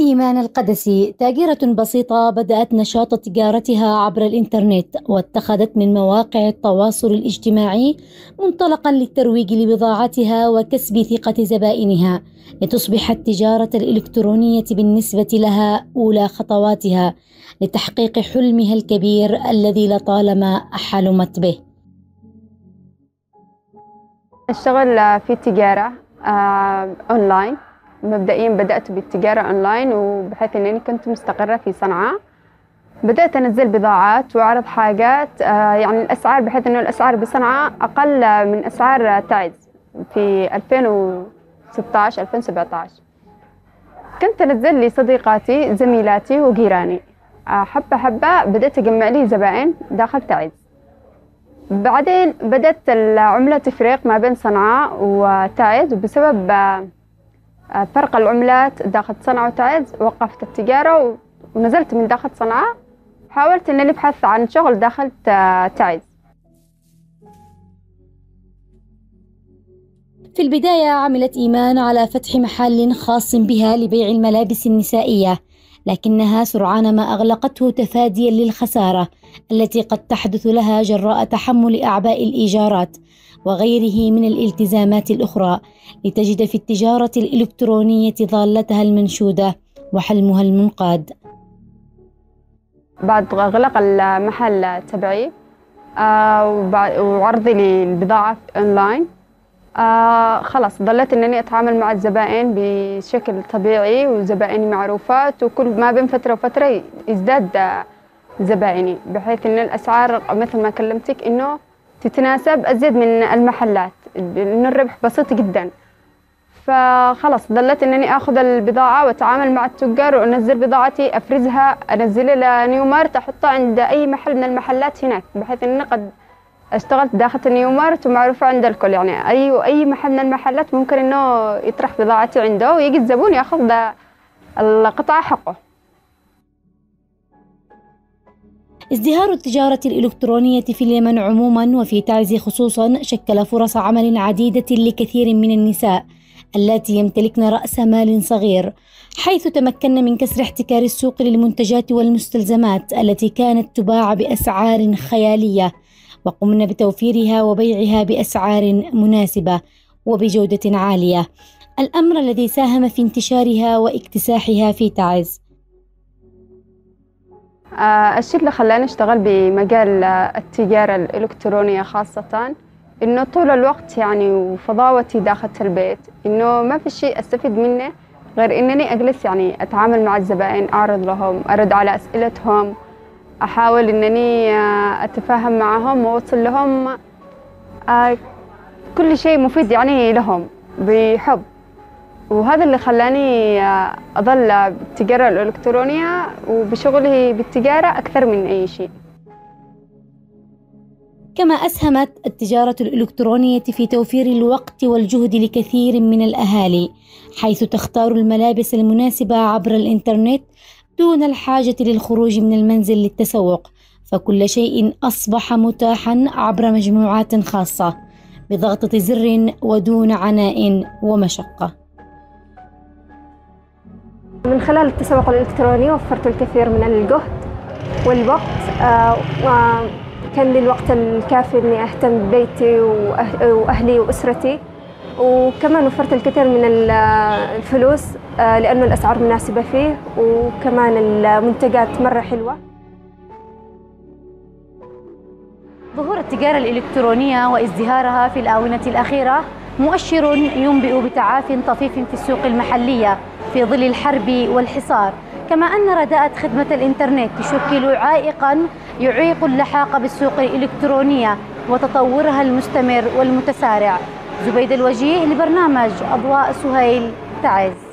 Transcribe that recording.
إيمان القدسي تاجرة بسيطة بدأت نشاط تجارتها عبر الإنترنت واتخذت من مواقع التواصل الاجتماعي منطلقا للترويج لبضاعتها وكسب ثقة زبائنها لتصبح التجارة الإلكترونية بالنسبة لها أولى خطواتها لتحقيق حلمها الكبير الذي لطالما حلمت به. أشتغل في التجارة آه، أونلاين مبدئيا بدأت بالتجارة أونلاين وبحيث أنني كنت مستقرة في صنعاء. بدأت أنزل بضاعات وأعرض حاجات آه، يعني الأسعار بحيث أنه الأسعار بصنعاء أقل من أسعار تعز في 2016 2017 كنت أنزل لي صديقاتي زميلاتي وجيراني. آه، حبة حبة بدأت أجمع لي زبائن داخل تعز. بعدين بدأت العملة تفرق ما بين صنعاء وتعز وبسبب آه، فرق العملات داخل صنعاء وتعز وقفت التجارة ونزلت من داخل صنعاء. حاولت أنني أبحث عن شغل داخل تعز. في البداية عملت إيمان على فتح محل خاص بها لبيع الملابس النسائية. لكنها سرعان ما أغلقته تفاديا للخسارة التي قد تحدث لها جراء تحمل أعباء الإيجارات وغيره من الالتزامات الأخرى لتجد في التجارة الإلكترونية ضالتها المنشودة وحلمها المنقاد. بعد غلق المحل تبعي آه وعرضي للبضاعة أونلاين آه خلاص ضلت إنني أتعامل مع الزبائن بشكل طبيعي وزبائني معروفات وكل ما بين فترة وفترة يزداد زبائني بحيث إن الأسعار مثل ما كلمتك إنه تتناسب أزيد من المحلات إنه الربح بسيط جدا. فخلاص ضلت إنني آخذ البضاعة وأتعامل مع التجار وأنزل بضاعتي أفرزها أنزلها لنيو مارت أحطها عند أي محل من المحلات هناك بحيث اني قد اشتغلت داخل نيو مارت ومعروفة عند الكل. يعني أي أي محل من المحلات ممكن إنه يطرح بضاعتي عنده ويجي الزبون ياخذ القطعة حقه. ازدهار التجارة الإلكترونية في اليمن عموما وفي تعز خصوصا شكل فرص عمل عديدة لكثير من النساء اللاتي يمتلكن رأس مال صغير حيث تمكن من كسر احتكار السوق للمنتجات والمستلزمات التي كانت تباع بأسعار خيالية. وقمنا بتوفيرها وبيعها بأسعار مناسبة وبجودة عالية. الأمر الذي ساهم في انتشارها واكتساحها في تعز. آه، الشيء اللي خلاني أشتغل بمجال التجارة الإلكترونية خاصة إنه طول الوقت يعني وفضاوتي داخل البيت إنه ما في شيء أستفيد منه غير إنني أجلس يعني أتعامل مع الزبائن أعرض لهم أرد على أسئلتهم أحاول إنني آه، أتفاهم معهم وأوصل لهم آه، كل شيء مفيد يعني لهم بحب. وهذا اللي خلاني آه، أظل بالتجارة الإلكترونية وبشغلي بالتجارة أكثر من أي شيء. كما أسهمت التجارة الإلكترونية في توفير الوقت والجهد لكثير من الأهالي حيث تختار الملابس المناسبة عبر الإنترنت دون الحاجة للخروج من المنزل للتسوق فكل شيء أصبح متاحا عبر مجموعات خاصة بضغطة زر ودون عناء ومشقة. من خلال التسوق الإلكتروني وفرت الكثير من الجهد والوقت آه، وكان لي الوقت الكافي إني أهتم ببيتي وأهلي وأسرتي. وكمان وفرت الكثير من الفلوس آه، لأنه الأسعار مناسبة فيه وكمان المنتجات مرة حلوة. ظهور التجارة الإلكترونية وازدهارها في الآونة الأخيرة مؤشر ينبئ بتعاف طفيف في السوق المحلية في ظل الحرب والحصار. كما أن رداءة خدمة الإنترنت تشكل عائقا يعيق اللحاق بالسوق الإلكترونية وتطورها المستمر والمتسارع. زبيد الوجيه لبرنامج أضواء سهيل تعز.